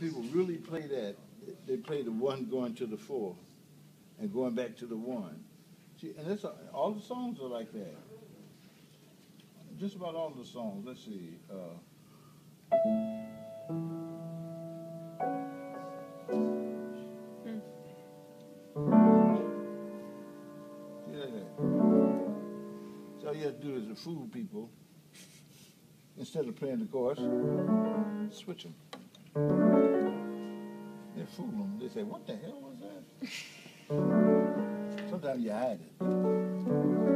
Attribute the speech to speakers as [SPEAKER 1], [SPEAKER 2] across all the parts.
[SPEAKER 1] people really play that. They play the one going to the four and going back to the one. See, and that's all the songs are like that. Just about all the songs. Let's see. Uh, So all you have to do is to fool people. Instead of playing the chorus, switch them. They fool them. They say, what the hell was that? Sometimes you hide it.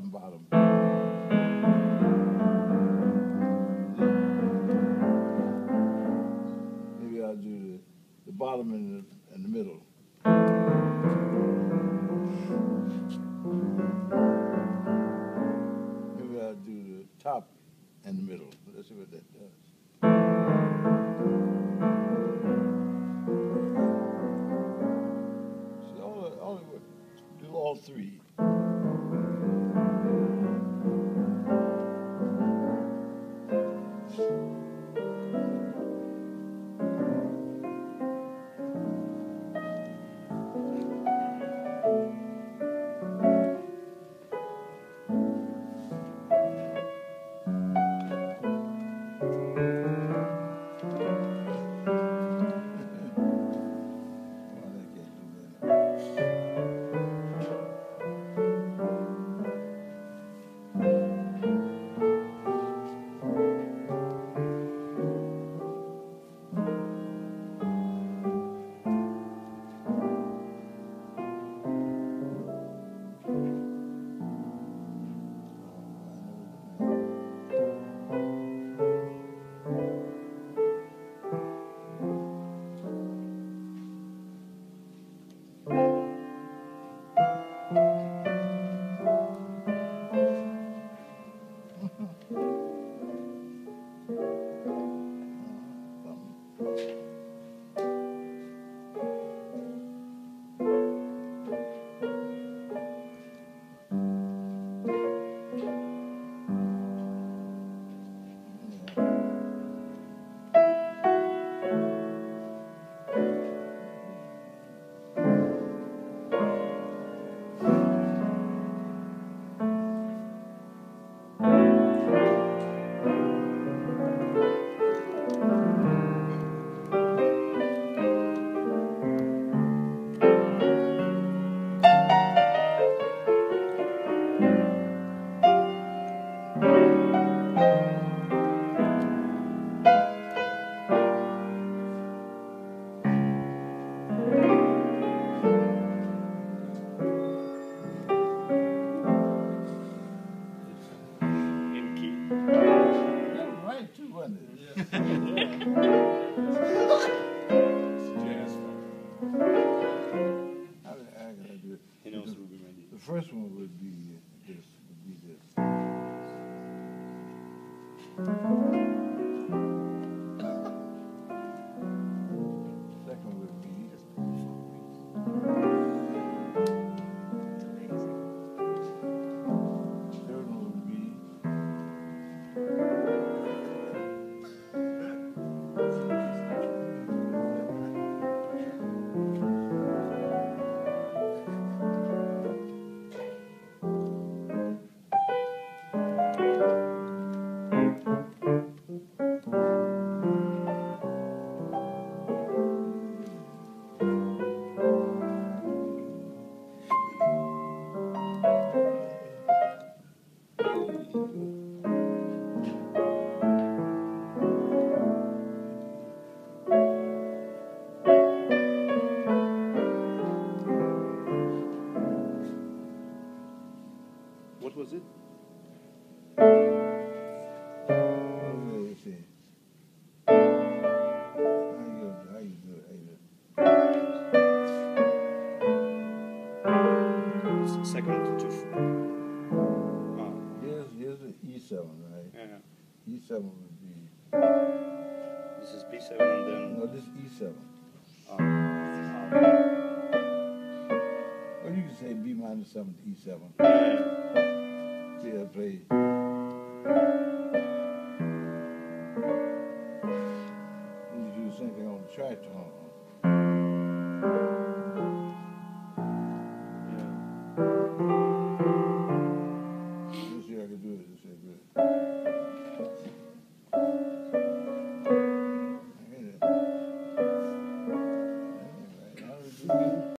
[SPEAKER 1] Top and bottom. Maybe I'll do the, the bottom and the, and the middle. Maybe I'll do the top and the middle. Let's see what that does. All, all, three. first one would be this, would be this. right? Yeah. E7 would be.
[SPEAKER 2] This is B7 and then.
[SPEAKER 1] No, this is E7.
[SPEAKER 2] Oh.
[SPEAKER 1] Or you can say B minus 7 to E7.
[SPEAKER 2] Yeah.